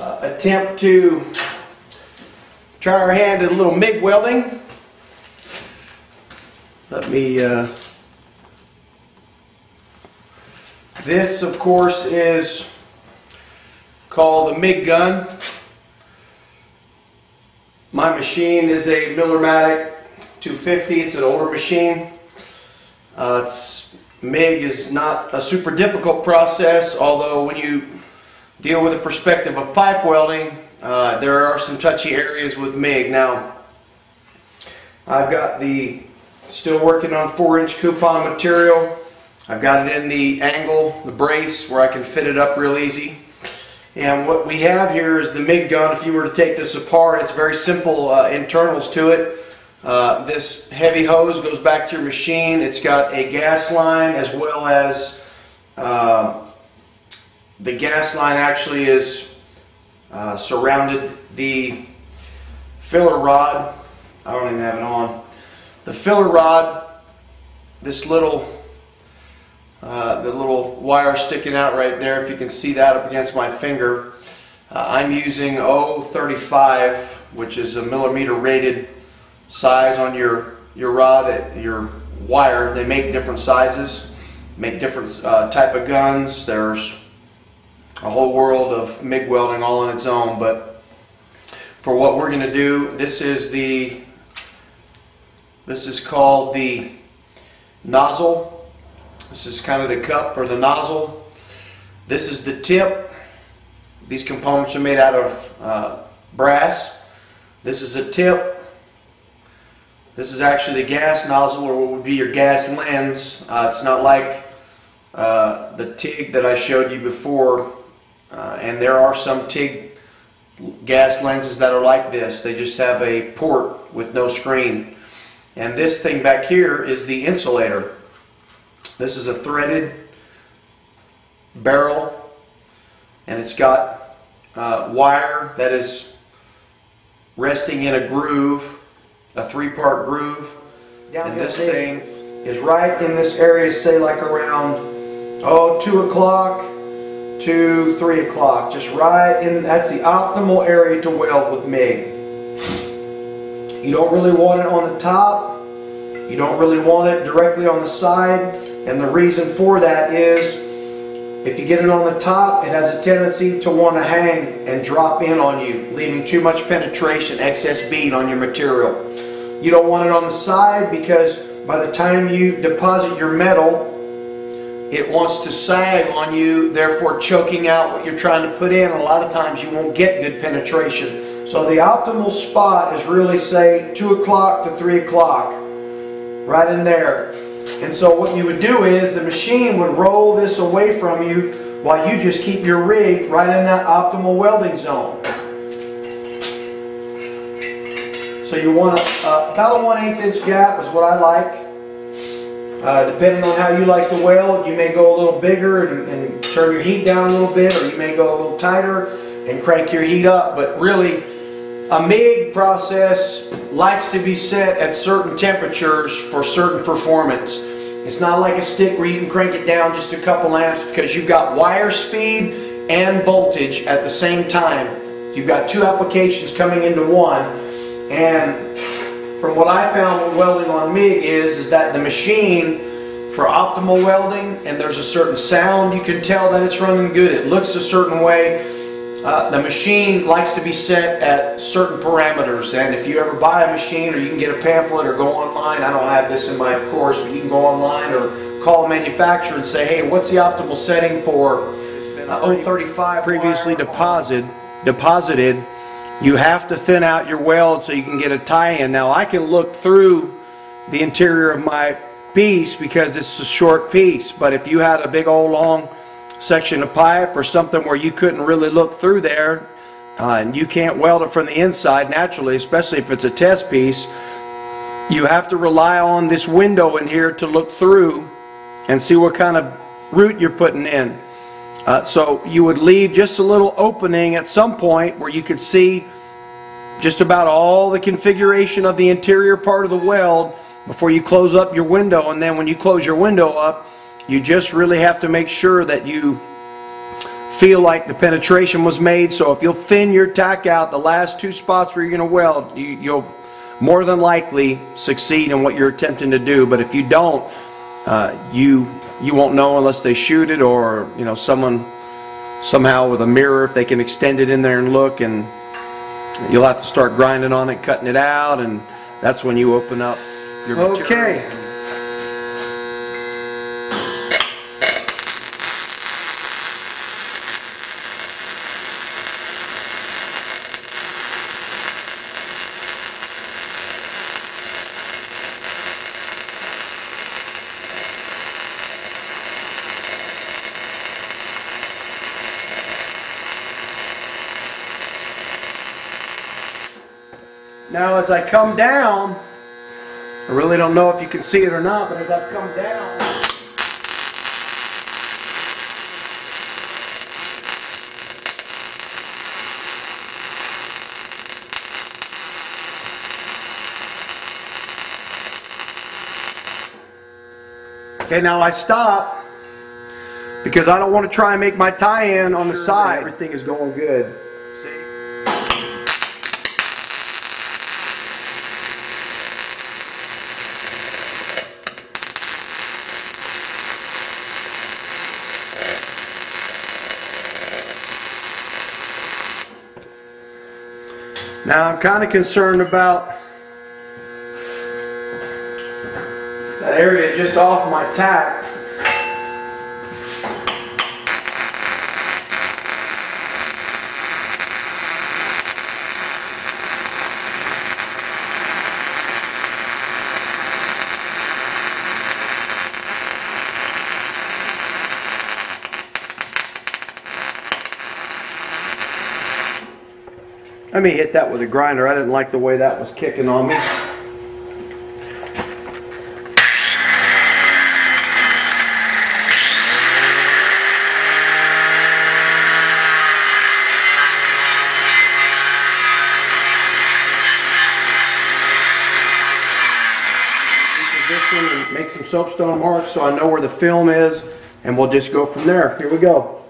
uh, attempt to try our hand at a little MIG welding. Let me, uh, this of course is called the MIG gun. My machine is a Millermatic 250, it's an older machine. Uh, MIG is not a super difficult process, although when you deal with the perspective of pipe welding, uh, there are some touchy areas with MIG. Now, I've got the, still working on 4 inch coupon material. I've got it in the angle, the brace, where I can fit it up real easy. And what we have here is the MIG gun. If you were to take this apart, it's very simple uh, internals to it. Uh, this heavy hose goes back to your machine. It's got a gas line as well as uh, the gas line actually is uh, surrounded the filler rod. I don't even have it on. The filler rod, this little uh, the little wire sticking out right there, if you can see that up against my finger. Uh, I'm using 035, which is a millimeter rated size on your, your rod, your wire. They make different sizes, make different uh, type of guns. There's a whole world of MIG welding all on its own, but for what we're going to do, this is the, this is called the nozzle. This is kind of the cup or the nozzle. This is the tip. These components are made out of uh, brass. This is a tip. This is actually the gas nozzle or what would be your gas lens. Uh, it's not like uh, the TIG that I showed you before. Uh, and there are some TIG gas lenses that are like this. They just have a port with no screen. And this thing back here is the insulator. This is a threaded barrel and it's got uh, wire that is resting in a groove, a three-part groove. Down and this thing is right in this area, say like around, oh, 2 o'clock to 3 o'clock. Just right in, that's the optimal area to weld with MIG. You don't really want it on the top. You don't really want it directly on the side. And the reason for that is if you get it on the top, it has a tendency to want to hang and drop in on you, leaving too much penetration, excess bead on your material. You don't want it on the side because by the time you deposit your metal, it wants to sag on you, therefore choking out what you're trying to put in. A lot of times you won't get good penetration. So the optimal spot is really say 2 o'clock to 3 o'clock, right in there. And so what you would do is the machine would roll this away from you while you just keep your rig right in that optimal welding zone. So you want a, uh, about a 1 8 inch gap is what I like. Uh, depending on how you like to weld, you may go a little bigger and, and turn your heat down a little bit, or you may go a little tighter and crank your heat up. But really, a MIG process likes to be set at certain temperatures for certain performance. It's not like a stick where you can crank it down just a couple amps because you've got wire speed and voltage at the same time. You've got two applications coming into one. And from what I found with welding on MIG is, is that the machine for optimal welding and there's a certain sound you can tell that it's running good. It looks a certain way uh, the machine likes to be set at certain parameters and if you ever buy a machine or you can get a pamphlet or go online, I don't have this in my course, but you can go online or call a manufacturer and say, hey, what's the optimal setting for uh, 035 previously deposited, deposited, you have to thin out your weld so you can get a tie-in. Now I can look through the interior of my piece because it's a short piece, but if you had a big old long section of pipe or something where you couldn't really look through there uh, and you can't weld it from the inside naturally, especially if it's a test piece, you have to rely on this window in here to look through and see what kind of root you're putting in. Uh, so you would leave just a little opening at some point where you could see just about all the configuration of the interior part of the weld before you close up your window and then when you close your window up you just really have to make sure that you feel like the penetration was made. So if you'll thin your tack out the last two spots where you're going to weld, you, you'll more than likely succeed in what you're attempting to do. But if you don't, uh, you you won't know unless they shoot it or you know someone somehow with a mirror if they can extend it in there and look and you'll have to start grinding on it, cutting it out, and that's when you open up your material. Now as I come down, I really don't know if you can see it or not, but as I come down, Okay, now I stop because I don't want to try and make my tie-in on the Sure that side. Everything is going good. Now I'm kind of concerned about that area just off my tack. Let me hit that with a grinder. I didn't like the way that was kicking on me. And make some soapstone marks so I know where the film is and we'll just go from there. Here we go.